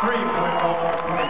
Three point